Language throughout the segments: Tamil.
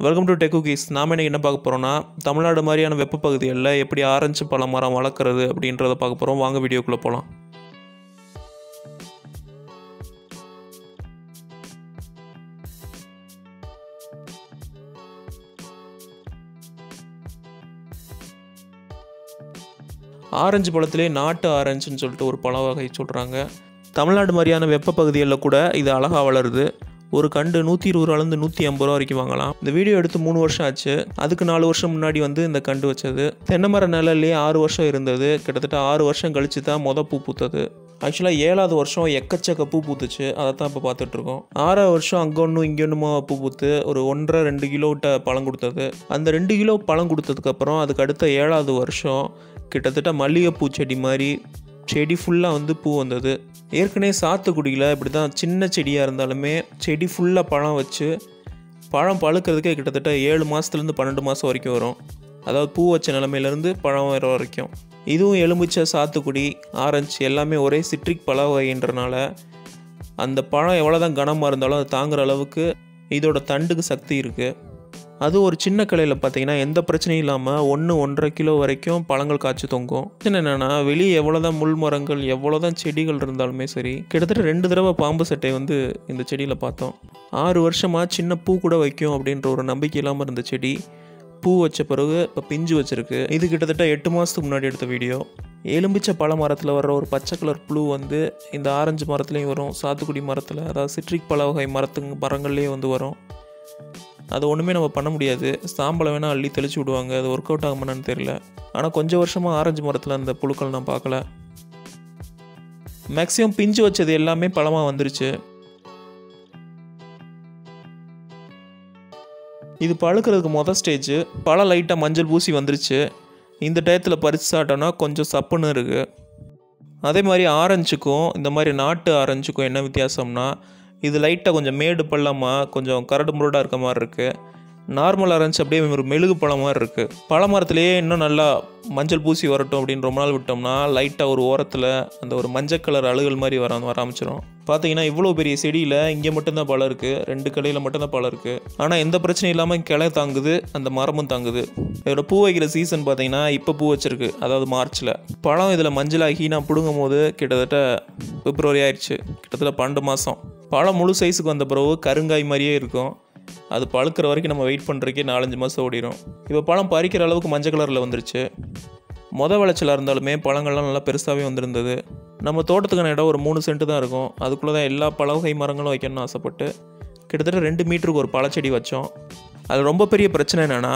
வெல்கம் டு டெக் குக்கீஸ் நாம் என்ன என்ன பார்க்க போகிறோம்னா தமிழ்நாடு மாதிரியான வெப்ப பகுதிகளில் எப்படி ஆரஞ்சு பழ மரம் வளர்க்குறது அப்படின்றத பார்க்க போகிறோம் வாங்க வீடியோக்குள்ளே போகலாம் ஆரஞ்சு பழத்திலே நாட்டு ஆரஞ்சுன்னு சொல்லிட்டு ஒரு பழ வகை சொல்கிறாங்க தமிழ்நாடு மாதிரியான வெப்ப பகுதிகளில் கூட இது அழகாக வளருது. ஒரு கண்டு நூற்றி இருபது ரூபாலேருந்து நூற்றி ஐம்பது ரூபா வரைக்கும் வாங்கலாம். இந்த வீடியோ எடுத்து மூணு வருஷம் ஆச்சு. அதுக்கு நாலு வருஷம் முன்னாடி வந்து இந்த கண்டு வச்சது. தென்னை மர நிழல்லே ஆறு வருஷம் இருந்தது. கிட்டத்தட்ட ஆறு வருஷம் கழிச்சு தான் மொதல் பூ பூத்தது. ஆக்சுவலாக ஏழாவது வருஷம் எக்கச்சக்க பூ பூத்துச்சு. அதை தான் இப்போ பார்த்துட்ருக்கோம் ஆறாவது வருஷம் அங்கே ஒன்றும் இங்கே ஒன்றுமா பூ பூத்து ஒரு ஒன்றரை ரெண்டு கிலோட்ட பழம் கொடுத்தது. அந்த ரெண்டு கிலோ பழம் கொடுத்ததுக்கப்புறம் அதுக்கு அடுத்த ஏழாவது வருஷம் கிட்டத்தட்ட மல்லிகைப்பூ செடி மாதிரி செடி ஃபுல்லாக வந்து பூ வந்தது. ஏற்கனவே சாத்துக்குடியில் இப்படி தான் சின்ன செடியாக இருந்தாலுமே செடி ஃபுல்லாக பழம் வச்சு பழம் பழுக்கிறதுக்கே கிட்டத்தட்ட ஏழு மாதத்துலேருந்து பன்னெண்டு மாதம் வரைக்கும் வரும். அதாவது பூ வச்ச நிலமையிலேருந்து பழம் வர வரைக்கும். இதுவும் எலுமிச்சை சாத்துக்குடி ஆரஞ்சு எல்லாமே ஒரே சிட்ரிக் பழ வகைன்றனால அந்த பழம் எவ்வளோ தான் கனமாக இருந்தாலும் அது தாங்குகிற அளவுக்கு இதோட தண்டுக்கு சக்தி இருக்குது அது ஒரு சின்ன கலையில் பார்த்தீங்கன்னா எந்த பிரச்சனையும் இல்லாமல் ஒன்று ஒன்றரை கிலோ வரைக்கும் பழங்கள் காய்ச்சி தொங்கும். பிரச்சனை என்னென்னா வெளியே எவ்வளோ தான் முள் மரங்கள் எவ்வளோ தான் செடிகள் இருந்தாலுமே சரி கிட்டத்தட்ட ரெண்டு தடவை பாம்பு சட்டை வந்து இந்த செடியில் பார்த்தோம். ஆறு வருஷமாக சின்ன பூ கூட வைக்கும் அப்படின்ற ஒரு நம்பிக்கை இல்லாமல் இருந்த செடி பூ வச்ச பிறகு இப்போ பிஞ்சு வச்சுருக்கு. இது கிட்டத்தட்ட எட்டு மாதத்துக்கு முன்னாடி எடுத்த வீடியோ. எலும்பிச்சை பழ மரத்தில் வர்ற ஒரு பச்சை கலர் புழு வந்து இந்த ஆரஞ்சு மரத்துலேயும் வரும் சாத்துக்குடி மரத்தில் அதாவது சிட்ரிக் பழ வகை மரத்துங்க மரங்கள்லேயும் வந்து வரும். அது ஒன்றுமே நம்ம பண்ண முடியாது. சாம்பலை வேணால் அள்ளி தெளிச்சு விடுவாங்க. அது ஒர்க் அவுட் ஆகுமான்னு தெரியல. ஆனால் கொஞ்சம் வருஷமாக ஆரஞ்சு மரத்தில் அந்த புழுக்கள் நான் பார்க்கல. மேக்ஸிமம் பிஞ்சு வச்சது எல்லாமே பழமாக வந்துருச்சு. இது பழுக்கிறதுக்கு மொதல் ஸ்டேஜ் பழம் லைட்டாக மஞ்சள் பூசி வந்துருச்சு. இந்த டயத்தில் பறித்து சாப்பிட்டோன்னா கொஞ்சம் சப்புன்னு இருக்குது அதே மாதிரி ஆரஞ்சுக்கும் இந்த மாதிரி நாட்டு ஆரஞ்சுக்கும் என்ன வித்தியாசம்னா இது லைட்டாக கொஞ்சம் மேடு பள்ளமாக கொஞ்சம் கரடு முரடாக இருக்க மாதிரி இருக்குது நார்மல் இருந்துச்சு அப்படியே ஒரு மெழுகு பழம் மாதிரி இருக்குது பழமரத்துலேயே இன்னும் நல்லா மஞ்சள் பூசி வரட்டும் அப்படின்னு ரொம்ப நாள் விட்டோம்னா லைட்டாக ஒரு ஓரத்தில் அந்த ஒரு மஞ்சள் கலர் அழுகல் மாதிரி வர வர ஆரம்பிச்சிடும் பார்த்தீங்கன்னா இவ்வளோ பெரிய செடியில் இங்கே மட்டும்தான் பழம் இருக்குது ரெண்டு கடையில் மட்டும்தான் பழம் இருக்குது ஆனால் எந்த பிரச்சனையும் இல்லாமல் கிளை தாங்குது அந்த மரமும் தாங்குது. இதோட பூ வைக்கிற சீசன் பார்த்தீங்கன்னா இப்போ பூ வச்சிருக்கு அதாவது மார்ச்சில் பழம் இதில் மஞ்சளாகி நான் பிடுங்கும் போது கிட்டத்தட்ட பிப்ரவரி ஆயிடுச்சு கிட்டத்தட்ட பன்னெண்டு மாதம் பழம் முழு சைஸுக்கு வந்த பிறகு கருங்காய் மாதிரியே இருக்கும். அது பழுக்கிற வரைக்கும் நம்ம வெயிட் பண்ணுறதுக்கே நாலஞ்சு மாதம் ஓடிடும் இப்போ பழம் பறிக்கிற அளவுக்கு மஞ்சள் கலரில் வந்துருச்சு. மொத விளைச்சலாக இருந்தாலுமே பழங்கள்லாம் நல்லா பெருசாகவே வந்திருந்தது. நம்ம தோட்டத்துக்கான இடம் ஒரு மூணு சென்ட்டு தான் இருக்கும். அதுக்குள்ளே தான் எல்லா பழவகை மரங்களும் வைக்கணும்னு ஆசைப்பட்டு கிட்டத்தட்ட ரெண்டு மீட்டருக்கு ஒரு பழச்செடி வச்சோம். அது ரொம்ப பெரிய பிரச்சனை என்னென்னா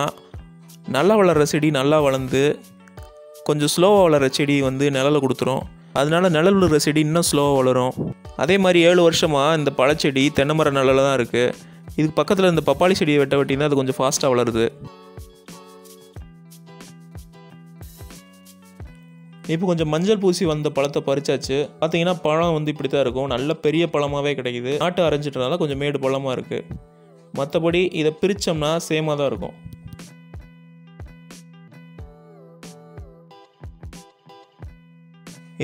நல்லா வளர்கிற செடி நல்லா வளர்ந்து கொஞ்சம் ஸ்லோவாக வளர்கிற செடி வந்து நிழலை கொடுத்துரும். அதனால நிழல் விழுற செடி இன்னும் ஸ்லோவாக வளரும். அதே மாதிரி ஏழு வருஷமாக இந்த பழச்செடி தென்னை மர நிழலில் தான் இருக்குது இதுக்கு பக்கத்தில் இந்த பப்பாளி செடியை வெட்ட வெட்டினா அது கொஞ்சம் ஃபாஸ்ட்டாக வளருது. இப்போ கொஞ்சம் மஞ்சள் பூசி வந்த பழத்தை பறிச்சாச்சு. பார்த்தீங்கன்னா பழம் வந்து இப்படி தான் இருக்கும். நல்ல பெரிய பழமாகவே கிடைக்குது. நாட்டு அரைஞ்சிட்டனால கொஞ்சம் மேடு பழமாக இருக்குது மற்றபடி இதை பிரித்தோம்னா சேமாக தான் இருக்கும்.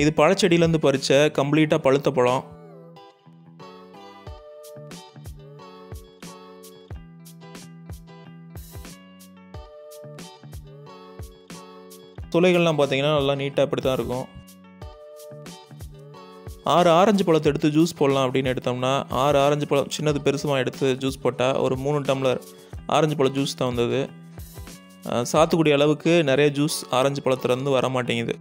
இது பழச்செடியிலேருந்து பறித்த கம்ப்ளீட்டாக பழுத்த பழம். துளைகள்லாம் பார்த்தீங்கன்னா நல்லா நீட்டாக இப்படி தான் இருக்கும். ஆறு ஆரஞ்சு பழத்தை எடுத்து ஜூஸ் போடலாம் அப்படின்னு எடுத்தோம்னா ஆறு ஆரஞ்சு பழம் சின்னது பெருசுமாக எடுத்து ஜூஸ் போட்டால் ஒரு மூணு டம்ளர் ஆரஞ்சு பழம் ஜூஸ் தான் வந்தது. சாத்துக்குடி அளவுக்கு நிறைய ஜூஸ் ஆரஞ்சு பழத்துலேருந்து வர மாட்டேங்குது.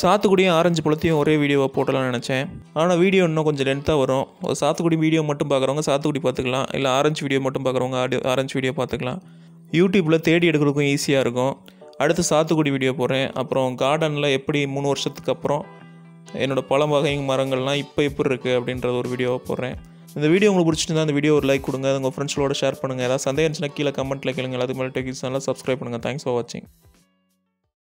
சாத்துக்குடியும் ஆரஞ்சு பழத்தையும் ஒரே வீடியோவை போட்டலாம்னு நினச்சேன். ஆனால் வீடியோ இன்னும் கொஞ்சம் லென்த்தாக வரும். ஒரு சாத்துக்குடி வீடியோ மட்டும் பார்க்குறவங்க சாத்துக்குடி பார்த்துக்கலாம். இல்லை ஆரஞ்சு வீடியோ மட்டும் பார்க்குறவங்க ஆடி ஆரஞ்சு வீடியோ பார்த்துக்கலாம். யூடியூப்பில் தேடி எடுக்கிறதுக்கும் ஈஸியாக இருக்கும். அடுத்து சாத்துக்குடி வீடியோ போடுறேன். அப்புறம் கார்டனில் எப்படி மூணு வருஷத்துக்கு அப்புறம் என்னோடய பழம் வகை மரங்கள்லாம் இப்போ எப்படி இருக்குது அப்படின்ற ஒரு வீடியோவை போடுறேன். இந்த வீடியோ உங்களுக்கு பிடிச்சிருந்தா அந்த வீடியோ ஒரு லைக் கொடுங்க. உங்கள் ஃப்ரெண்ட்ஸோட ஷேர் பண்ணுங்கள் ஏதாவது சந்தேகம் இருந்துச்சுன்னா கீழே கமெண்ட்டில் கேளுங்க. எல்லாத்துக்கு மேலே டெக்கிஸ் நல்லா சப்ஸ்கிரைப் பண்ணுங்கள் தேங்க்ஸ் ஃபார் வாட்சிங்